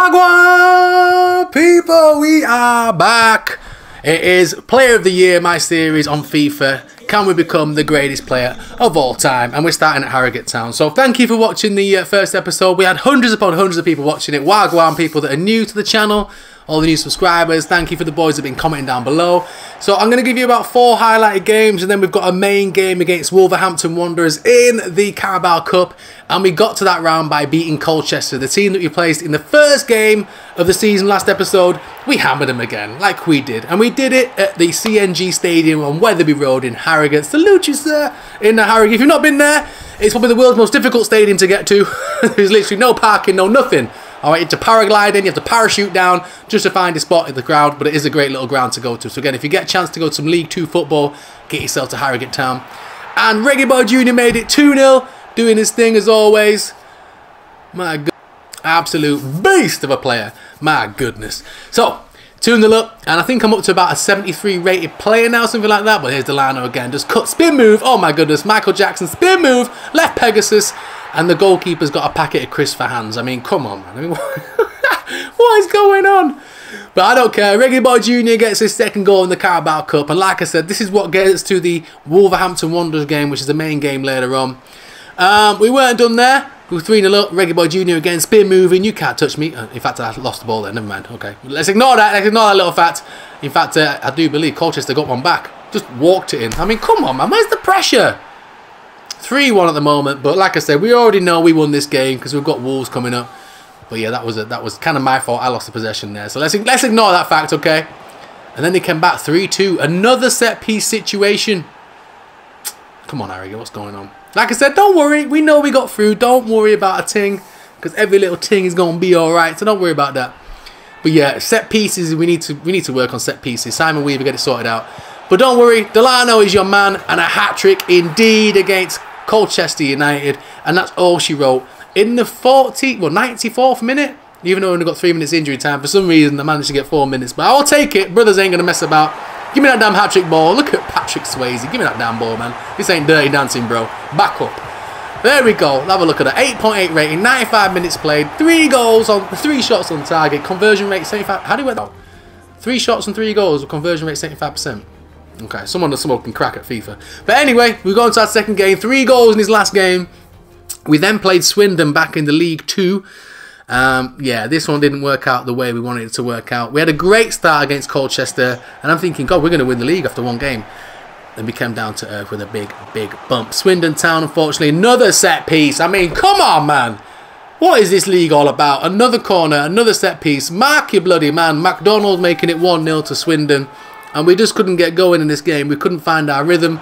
Wagwan people, we are back. It is Player of the Year, my series on FIFA. Can we become the greatest player of all time? And we're starting at Harrogate Town. So thank you for watching the uh, first episode. We had hundreds upon hundreds of people watching it. Wagwan people that are new to the channel all the new subscribers. Thank you for the boys that have been commenting down below. So I'm going to give you about four highlighted games and then we've got a main game against Wolverhampton Wanderers in the Carabao Cup. And we got to that round by beating Colchester, the team that we placed in the first game of the season last episode. We hammered them again, like we did. And we did it at the CNG Stadium on Wetherby Road in Harrogate. Salute you, sir, in the Harrogate. If you've not been there, it's probably the world's most difficult stadium to get to. There's literally no parking, no nothing. All right, a paragliding, you have to parachute down just to find a spot in the ground, but it is a great little ground to go to. So again, if you get a chance to go to some League 2 football, get yourself to Harrogate Town. And Reggae Boy Jr. made it 2-0, doing his thing as always. My god, absolute beast of a player. My goodness. So, 2-0 up, and I think I'm up to about a 73 rated player now, something like that. But here's Delano again, just cut, spin move. Oh my goodness, Michael Jackson, spin move, left Pegasus. And the goalkeeper's got a packet of crisps for hands. I mean, come on, man. I mean, what is going on? But I don't care. Reggie Boy Jr. gets his second goal in the Carabao Cup. And like I said, this is what gets to the Wolverhampton Wanderers game, which is the main game later on. Um, we weren't done there. We were 3 0 up. Reggie Boy Jr. again. Spin moving. You can't touch me. Uh, in fact, I lost the ball there. Never mind. Okay. Let's ignore that. Let's ignore that little fact. In fact, uh, I do believe Colchester got one back. Just walked it in. I mean, come on, man. Where's the pressure? 3-1 at the moment, but like I said, we already know we won this game because we've got Wolves coming up. But yeah, that was a, that was kind of my fault. I lost the possession there. So let's let's ignore that fact, okay? And then they came back 3-2. Another set piece situation. Come on, Harry, what's going on? Like I said, don't worry. We know we got through. Don't worry about a ting. Because every little ting is going to be alright. So don't worry about that. But yeah, set pieces, we need to we need to work on set pieces. Simon Weaver, get it sorted out. But don't worry, Delano is your man. And a hat-trick indeed against Colchester United, and that's all she wrote. In the 40, well, 94th minute, even though we only got three minutes injury time, for some reason I managed to get four minutes. But I'll take it. Brothers ain't going to mess about. Give me that damn hat trick ball. Look at Patrick Swayze. Give me that damn ball, man. This ain't dirty dancing, bro. Back up. There we go. Have a look at that. 8.8 rating, 95 minutes played, three goals on, three shots on target, conversion rate 75. How do that? Three shots and three goals, conversion rate 75%. Okay, someone that's smoking crack at FIFA. But anyway, we go into our second game. Three goals in his last game. We then played Swindon back in the League 2. Um, yeah, this one didn't work out the way we wanted it to work out. We had a great start against Colchester, and I'm thinking, God, we're going to win the league after one game. Then we came down to earth with a big, big bump. Swindon Town, unfortunately, another set piece. I mean, come on, man. What is this league all about? Another corner, another set piece. Mark your bloody man. McDonald making it 1-0 to Swindon. And we just couldn't get going in this game. We couldn't find our rhythm.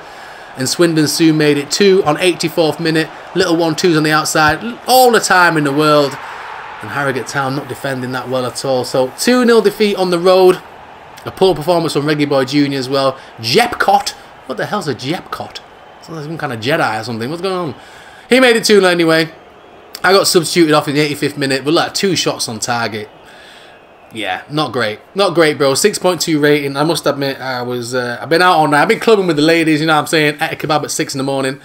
And Swindon soon made it 2 on 84th minute. Little 1-2s on the outside. All the time in the world. And Harrogate Town not defending that well at all. So 2-0 defeat on the road. A poor performance from Reggie Boy Jr. as well. Jepcot. What the hell's a Jepcot? Sounds like some kind of Jedi or something. What's going on? He made it 2-0 anyway. I got substituted off in the 85th minute. But like two shots on target yeah, not great. Not great, bro. 6.2 rating. I must admit, I was, uh, I've been out all night. I've been clubbing with the ladies, you know what I'm saying? At a kebab at 6 in the morning.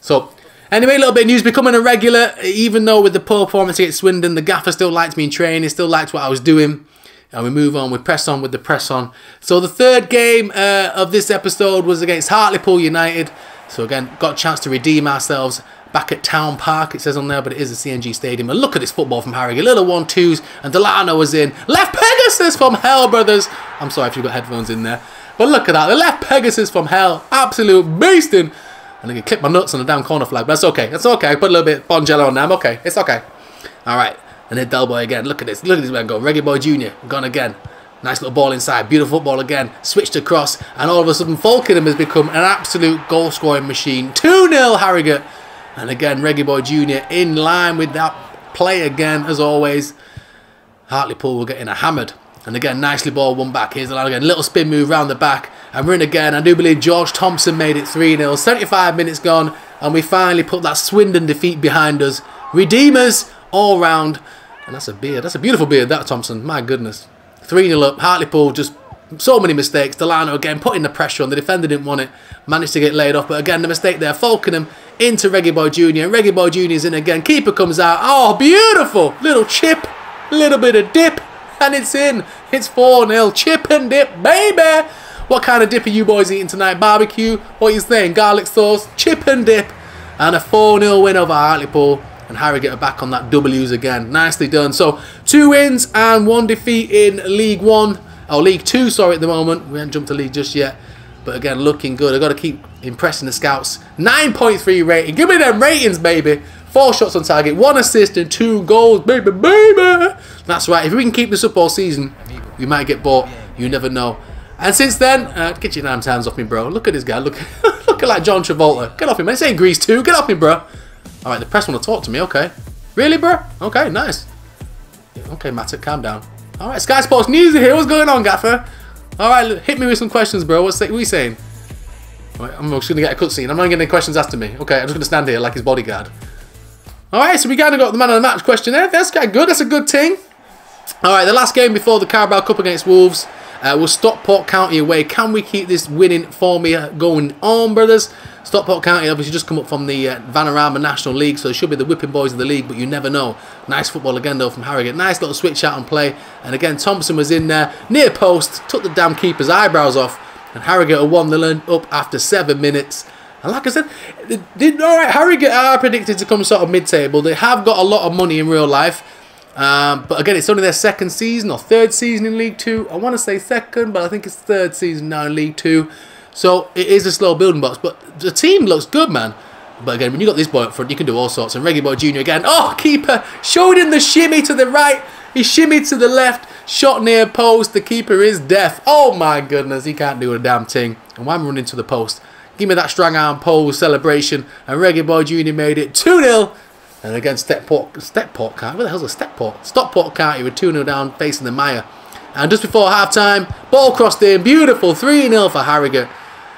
So, anyway, a little bit of news. Becoming a regular, even though with the poor performance against Swindon, the gaffer still liked me in training, still liked what I was doing. And we move on, we press on with the press on. So, the third game uh, of this episode was against Hartlepool United. So, again, got a chance to redeem ourselves back at Town Park, it says on there, but it is a CNG Stadium. And look at this football from Harry. Little one-twos, and Delano was in. Left Pegasus from Hell, brothers. I'm sorry if you've got headphones in there. But look at that. The left Pegasus from Hell. Absolute beasting. And I can clip my nuts on the damn corner flag, but that's okay. That's okay. I Put a little bit Bonjela on there. I'm okay. It's okay. All right. And then Del Boy again. Look at this. Look at this man go. Reggae Boy Jr. Gone again. Nice little ball inside. Beautiful football again. Switched across. And all of a sudden, Falkingham has become an absolute goal-scoring machine. 2-0 Harrogate. And again, Reggae Boy Jr. in line with that play again, as always. Hartlepool were getting a hammered. And again, nicely ball one back. Here's the line again. Little spin move round the back. And we're in again. I do believe George Thomson made it 3-0. 75 minutes gone. And we finally put that Swindon defeat behind us. Redeemers all round. And that's a beard. That's a beautiful beard, that Thomson. My goodness. 3-0 up. Hartlepool just so many mistakes. Delano again putting the pressure on. The defender didn't want it. Managed to get laid off. But again, the mistake there. Falkingham into Reggie Boy Jr. Reggie Boy Jr. is in again. Keeper comes out. Oh, beautiful. Little chip. Little bit of dip, and it's in. It's 4-0. Chip and dip, baby. What kind of dip are you boys eating tonight? Barbecue? What you saying? Garlic sauce? Chip and dip. And a 4-0 win over Hartlepool. And Harrogate are back on that W's again. Nicely done. So, two wins and one defeat in League One. Oh, League Two, sorry, at the moment. We haven't jumped to League just yet. But again, looking good. I've got to keep impressing the scouts. 9.3 rating. Give me them ratings, baby. Four shots on target, one assist and two goals, baby, baby. That's right. If we can keep this up all season, we might get bought. You never know. And since then, uh, get your damn hands off me, bro. Look at this guy. Look, looking like John Travolta. Get off me, man. This ain't Grease 2. Get off me, bro. All right, the press want to talk to me. Okay. Really, bro? Okay, nice. Okay, Matt, calm down. All right, Sky Sports News here. What's going on, Gaffer? All right, hit me with some questions, bro. What's we saying? Right, I'm just to get a cutscene. I'm not getting any questions asked to me. Okay, I'm just to stand here like his bodyguard. Alright, so we kind of got the man of the match question there. That's good. That's a good thing. Alright, the last game before the Carabao Cup against Wolves uh, was Stockport County away. Can we keep this winning form here going on, brothers? Stockport County obviously just come up from the uh, Vanarama National League, so they should be the whipping boys of the league, but you never know. Nice football again, though, from Harrogate. Nice little switch out and play. And again, Thomson was in there, near post, took the damn keeper's eyebrows off, and Harrogate won the 1 up after seven minutes. And like I said, all right, Harrogate are predicted to come sort of mid-table. They have got a lot of money in real life. Um, but again, it's only their second season or third season in League Two. I want to say second, but I think it's third season now in League Two. So it is a slow building box, but the team looks good, man. But again, when you got this boy up front, you can do all sorts. And Reggie Boy Jr. again. Oh, keeper showed him the shimmy to the right. He shimmied to the left. Shot near post. The keeper is deaf. Oh my goodness, he can't do a damn thing. And why am I running to the post? Give me that strong arm pose celebration. And Reggae Boy Jr. made it 2 0. And again, Stepport, Stepport County. Where the hell's a Stepport? Stockport County with 2 0 down facing the Mire. And just before half time, ball crossed in. Beautiful 3 0 for Harrogate.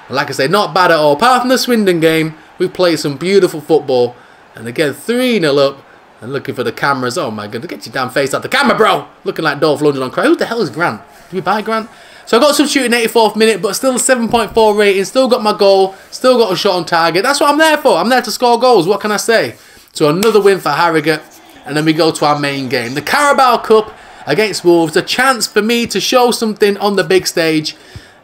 And like I say, not bad at all. Apart from the Swindon game, we played some beautiful football. And again, 3 0 up. And looking for the cameras. Oh my god, get your damn face out the camera, bro! Looking like Dolph Lundgren on cry. Who the hell is Grant? Did we buy Grant? So I got some shooting 84th minute, but still 7.4 rating. Still got my goal. Still got a shot on target. That's what I'm there for. I'm there to score goals. What can I say? So another win for Harrogate. And then we go to our main game. The Carabao Cup against Wolves. A chance for me to show something on the big stage.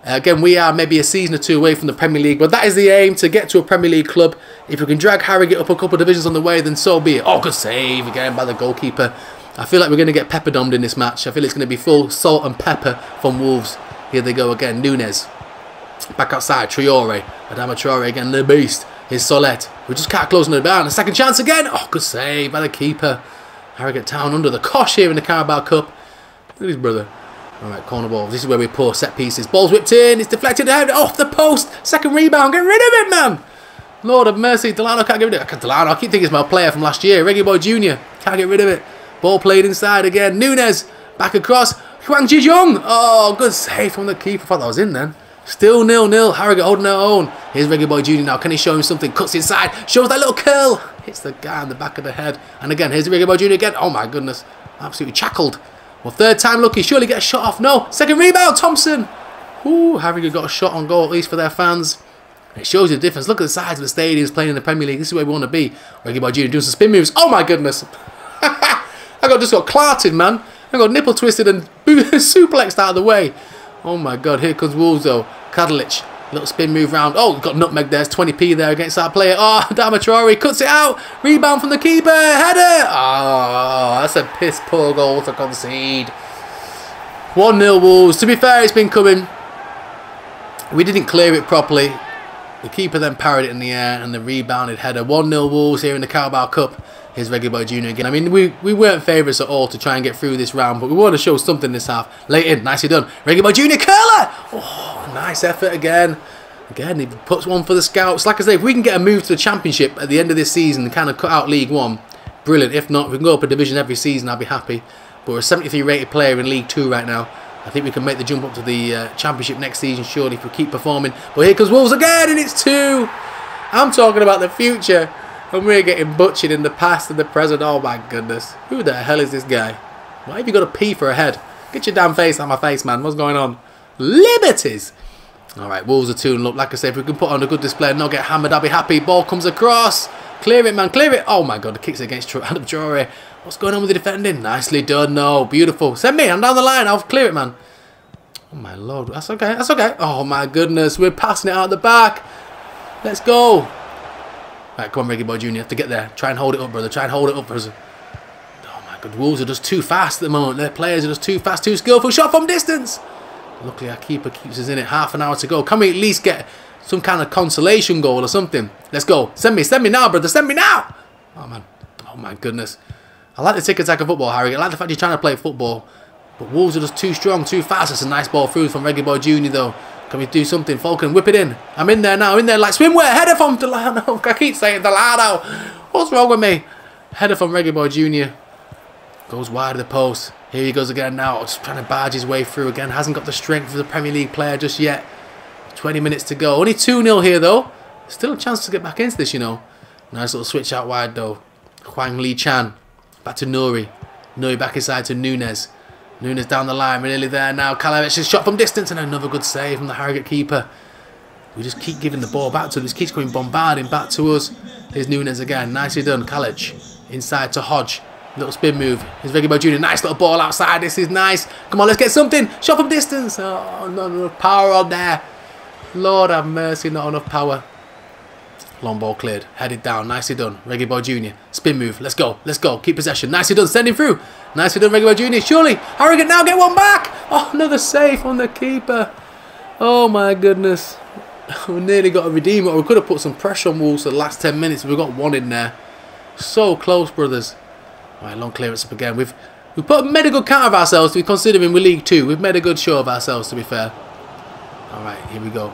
Uh, again, we are maybe a season or two away from the Premier League, but that is the aim, to get to a Premier League club. If we can drag Harrogate up a couple of divisions on the way, then so be it. Oh, good save again by the goalkeeper. I feel like we're going to get pepper domed in this match. I feel it's going to be full salt and pepper from Wolves. Here they go again. Nunes. Back outside. Traore. Adama Traore again. The beast. Here's Solet. We just can't close on the down. A second chance again. Oh, good save by the keeper. Harrogate Town under the cosh here in the Carabao Cup. Look at his brother. Alright, corner ball. This is where we pour set pieces. Ball's whipped in. It's deflected out. Off the post. Second rebound. Get rid of it, man. Lord of mercy. Delano can't get rid of it. Delano, I keep thinking it's my player from last year. Reggie Boy Jr. Can't get rid of it. Ball played inside again. Nunes. Back across. Huang Jijong. Oh, good save from the keeper. I thought that was in then. Still nil-nil. Harrogate holding their own. Here's Reggae Boy Jr. now. Can he show him something? Cuts inside. Shows that little curl. Hits the guy on the back of the head. And again, here's Reggae Boy Jr. again. Oh my goodness. Absolutely shackled. Well, third time lucky. Surely get a shot off. No. Second rebound. Thomson. Ooh, Harrogate got a shot on goal at least for their fans. It shows you the difference. Look at the size of the stadiums playing in the Premier League. This is where we want to be. Reggae Boy Jr. doing some spin moves. Oh my goodness. I got just got clarted, man. I got nipple twisted and suplexed out of the way. Oh my god, here comes Wolves though. Kadalic, little spin move round. Oh, got nutmeg there. It's 20p there against that player. Ah, oh, Damatrari cuts it out. Rebound from the keeper. Header. Oh, that's a piss poor goal to concede. 1-0 Wolves. To be fair, it's been coming. We didn't clear it properly. The keeper then parried it in the air and the rebounded header. 1-0 Wolves here in the Carabao Cup. Here's Reggae Boy Jr. again. I mean, we, we weren't favourites at all to try and get through this round, but we want to show something this half. Late in, nicely done. Reggae Boy Jr. curler! Oh, nice effort again. Again, he puts one for the scouts. Like I say, if we can get a move to the Championship at the end of this season and kind of cut out League One, brilliant. If not, we can go up a division every season, I'd be happy. But we're a 73 rated player in League Two right now. I think we can make the jump up to the uh, Championship next season, surely, if we keep performing. But here comes Wolves again, and it's two. I'm talking about the future. And we're getting butchered in the past and the present. Oh my goodness. Who the hell is this guy? Why have you got a P for a head? Get your damn face out my face, man. What's going on? Liberties! Alright, Wolves are 2 and look, like I said, if we can put on a good display and not get hammered, I'll be happy. Ball comes across. Clear it, man. Clear it. Oh, my God. The kicks against Adam Traore. What's going on with the defending? Nicely done. No. Beautiful. Send me. I'm down the line. I'll clear it, man. Oh, my Lord. That's okay. That's okay. Oh, my goodness. We're passing it out the back. Let's go. Right, come on, Reggie Boy Jr. have to get there. Try and hold it up, brother. Try and hold it up us. Oh, my God. Wolves are just too fast at the moment. Their players are just too fast, too skillful. Shot from distance. Luckily, our keeper keeps us in it. Half an hour to go. Can we at least get some kind of consolation goal or something? Let's go. Send me. Send me now, brother. Send me now. Oh, man. Oh, my goodness. I like the tick attack of football, Harry. I like the fact you're trying to play football. But Wolves are just too strong, too fast. It's a nice ball through from Reggie Boy Jr. though. Can we do something? Falcon, whip it in. I'm in there now, in there like swimwear. Header from Delano. I keep saying Delano. What's wrong with me? Header from Reggie Boy Jr. Goes wide of the post. Here he goes again now. Just trying to barge his way through again. Hasn't got the strength of the Premier League player just yet. 20 minutes to go. Only 2-0 here though. Still a chance to get back into this, you know. Nice little switch out wide though. Hwang Hee-chan. Back to Nuri. Nuri back inside to Nunes. Nunes down the line. We're nearly there now. Kalavic shot from distance and another good save from the Harrogate keeper. We just keep giving the ball back to him. This keeps going bombarding back to us. Here's Nunes again. Nicely done. Kalic inside to Hodge. Little spin move. Here's Reggie Boy Jr. Nice little ball outside. This is nice. Come on, let's get something. Shot from distance. Oh, not enough power on there. Lord have mercy, not enough power. Long ball cleared. Headed down. Nicely done. Reggie Boy Jr. Spin move. Let's go. Let's go. Keep possession. Nicely done. Sending through. Nicely done, Reggie Boy Jr. Surely. Harrogate now get one back. Oh, another save on the keeper. Oh, my goodness. We nearly got a redeemer. We could have put some pressure on Wolves for the last 10 minutes. We've got one in there. So close, brothers. Right, long clearance up again. We've we've put made a good count of ourselves to be considering we're League Two. We've made a good show of ourselves, to be fair. All right, here we go.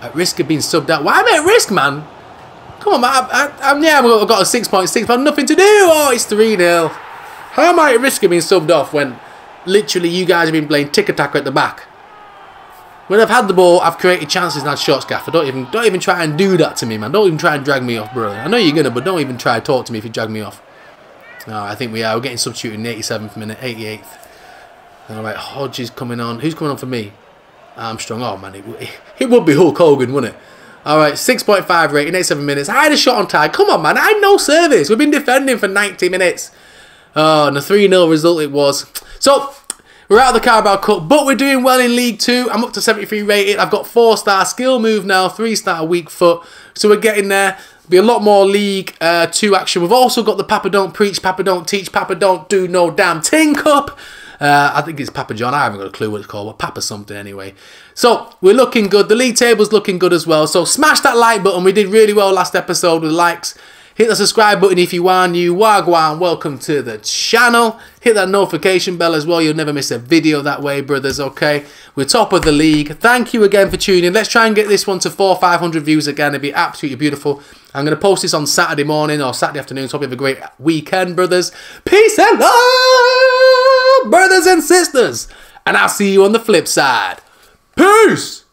At risk of being subbed out. Why am I at risk, man? Come on, man. I, I, I, yeah, I've got a 6.6, but nothing to do. Oh, it's 3-0. How am I at risk of being subbed off when literally you guys have been playing tick-attacker at the back? When I've had the ball, I've created chances and had shots, Gaffer. Don't even, don't even try and do that to me, man. Don't even try and drag me off, brother. I know you're going to, but don't even try to talk to me if you drag me off. No, I think we are. We're getting substituted in the 87th minute, 88th. Alright, Hodge is coming on. Who's coming on for me? Armstrong. Oh, man, it, it would be Hulk Hogan, wouldn't it? Alright, 6.5 rating, 87 minutes. I had a shot on time. Come on, man. I had no service. We've been defending for 90 minutes. Oh, and a 3-0 result it was. So, we're out of the Carabao Cup, but we're doing well in League 2. I'm up to 73 rated. I've got 4-star skill move now, 3-star weak foot. So we're getting there. Be a lot more League uh, 2 action. We've also got the Papa Don't Preach, Papa Don't Teach, Papa Don't Do No Damn Ting Cup. Uh, I think it's Papa John. I haven't got a clue what it's called, but Papa something anyway. So we're looking good. The league table's looking good as well. So smash that like button. We did really well last episode with likes. Hit the subscribe button if you are new. Wagwan, welcome to the channel. Hit that notification bell as well. You'll never miss a video that way, brothers, okay? We're top of the league. Thank you again for tuning in. Let's try and get this one to four, 500 views again. It'd be absolutely beautiful. I'm going to post this on Saturday morning or Saturday afternoon. So hope you have a great weekend, brothers. Peace and love, brothers and sisters. And I'll see you on the flip side. Peace!